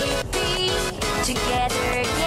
we be together?